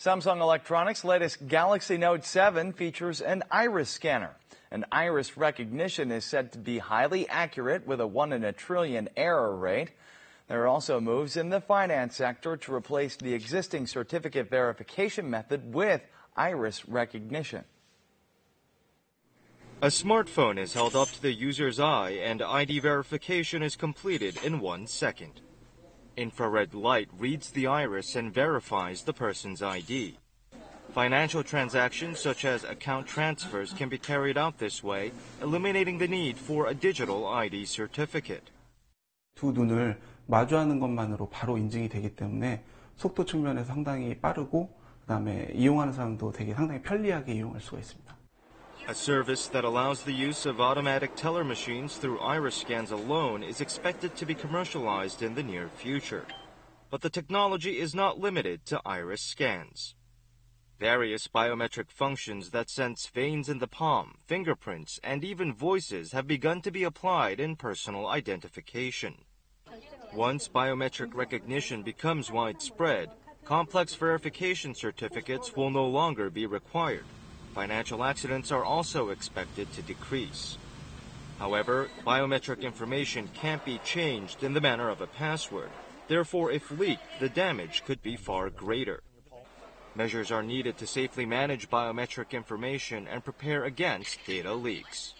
Samsung Electronics' latest Galaxy Note 7 features an iris scanner. An iris recognition is said to be highly accurate with a 1 in a trillion error rate. There are also moves in the finance sector to replace the existing certificate verification method with iris recognition. A smartphone is held up to the user's eye and ID verification is completed in one second. Infrared light reads the iris and verifies the person's ID. Financial transactions such as account transfers can be carried out this way, eliminating the need for a digital ID certificate. 두 눈을 마주하는 것만으로 바로 인증이 되기 때문에 속도 측면에서 상당히 빠르고 그다음에 이용하는 사람도 되게 상당히 편리하게 이용할 수가 있습니다. A service that allows the use of automatic teller machines through iris scans alone is expected to be commercialized in the near future. But the technology is not limited to iris scans. Various biometric functions that sense veins in the palm, fingerprints, and even voices have begun to be applied in personal identification. Once biometric recognition becomes widespread, complex verification certificates will no longer be required. Financial accidents are also expected to decrease. However, biometric information can't be changed in the manner of a password. Therefore, if leaked, the damage could be far greater. Measures are needed to safely manage biometric information and prepare against data leaks.